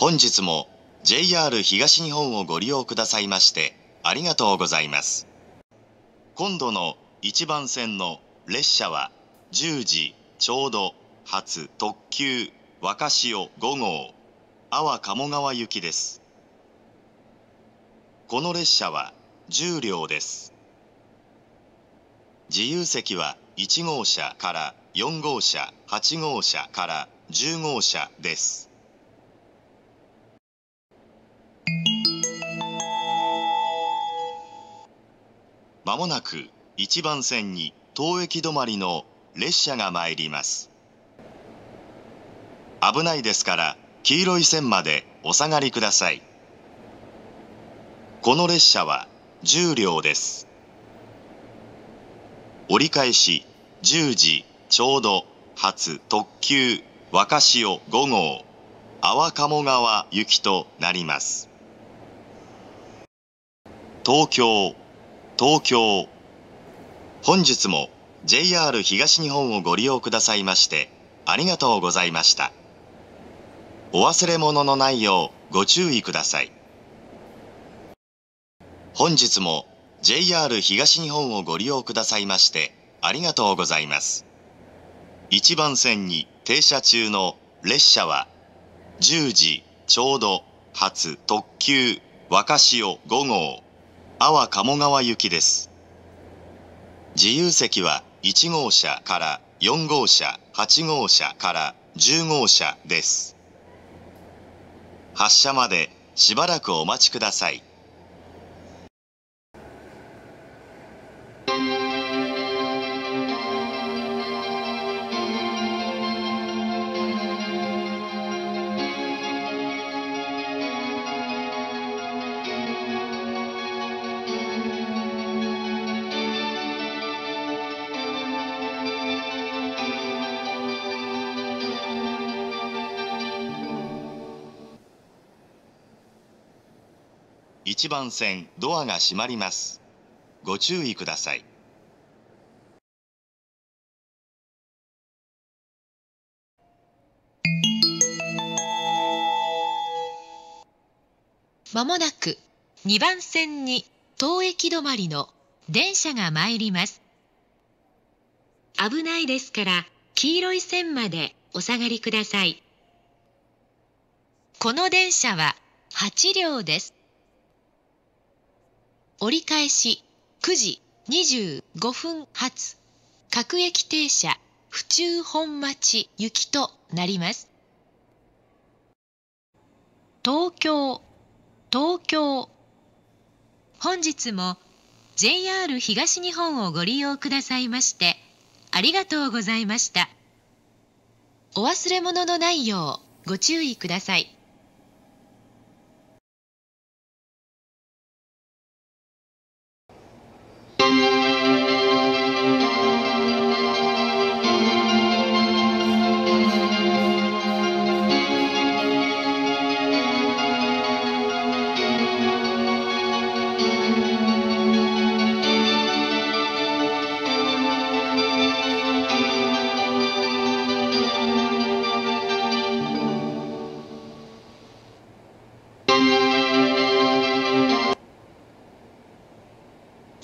本日も JR 東日本をご利用くださいましてありがとうございます。今度の1番線の列車は10時ちょうど発特急若潮5号阿波鴨川行きです。この列車は10両です。自由席は1号車から4号車8号車から10号車です。まもなく1番線に当駅止まりの列車が参ります。危ないですから黄色い線までお下がりください。この列車は10両です。折り返し10時ちょうど発特急若潮5号阿波鴨川行きとなります。東京東京。本日も JR 東日本をご利用くださいましてありがとうございました。お忘れ物のないようご注意ください。本日も JR 東日本をご利用くださいましてありがとうございます。1番線に停車中の列車は10時ちょうど発特急若潮5号。阿波鴨川行きです。自由席は1号車から4号車8号車から10号車です。発車までしばらくお待ちください。1番線ドアが閉まります。ご注意ください。まもなく2番線に当駅止まりの電車が参ります。危ないですから黄色い線までお下がりください。この電車は8両です。折り返し9時25分発。各駅停車。府中本町行きとなります。東京。東京。本日も JR 東日本をご利用くださいましてありがとうございました。お忘れ物のないようご注意ください。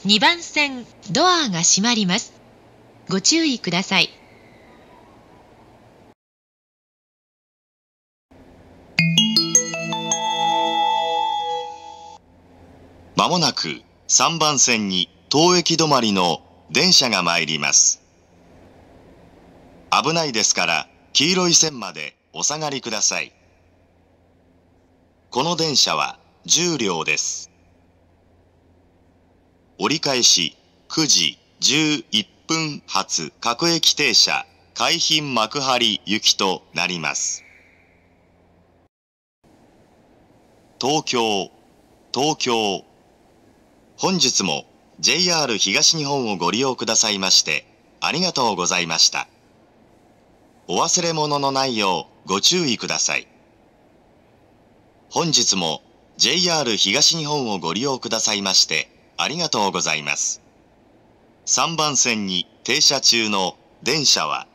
2番線ドアが閉まります。ご注意ください。まもなく3番線に当駅止まりの電車が参ります。危ないですから黄色い線までお下がりください。この電車は10両です。折り返し9時11分発各駅停車海浜幕張行きとなります。東京東京。本日も JR 東日本をご利用くださいましてありがとうございました。お忘れ物のないようご注意ください。本日も JR 東日本をご利用くださいましてありがとうございます3番線に停車中の電車は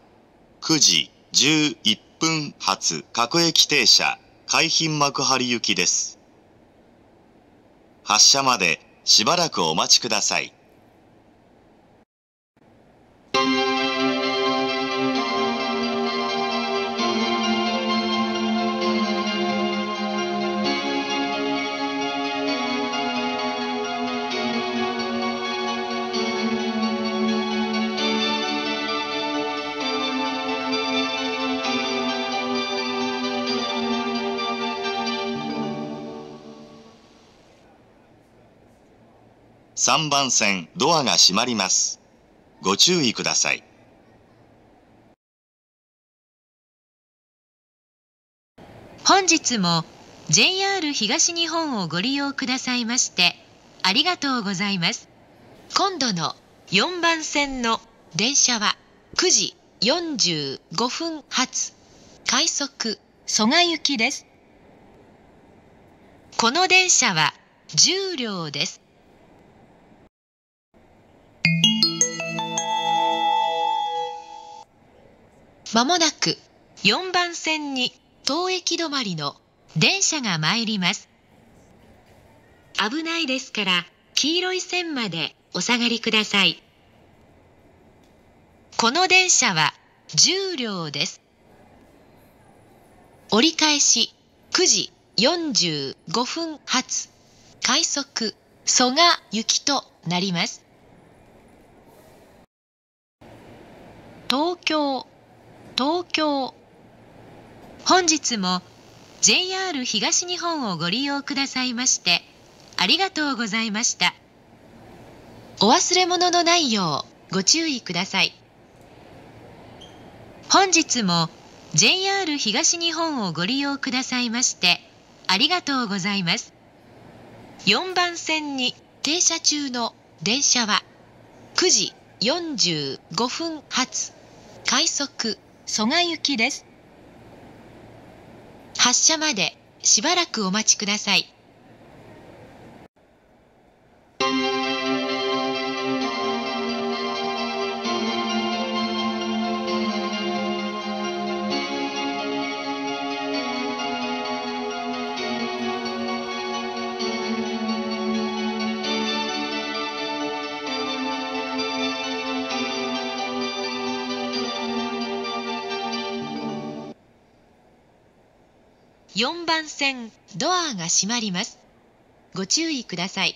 9時11分発各駅停車海浜幕張行きです。発車までしばらくお待ちください。3番線ドアが閉まります。ご注意ください。本日も JR 東日本をご利用くださいましてありがとうございます今度の4番線の電車は9時45分発快速蘇我行きですこの電車は10両ですまもなく4番線に当駅止まりの電車が参ります。危ないですから黄色い線までお下がりください。この電車は10両です。折り返し9時45分発。快速蘇我行きとなります。東京東京本日も JR 東日本をご利用くださいましてありがとうございました。お忘れ物のないようご注意ください。本日も JR 東日本をご利用くださいましてありがとうございます。4番線に停車中の電車は9時45分発快速蘇我行きです。発車までしばらくお待ちください。4番線ドアが閉まります。ご注意ください。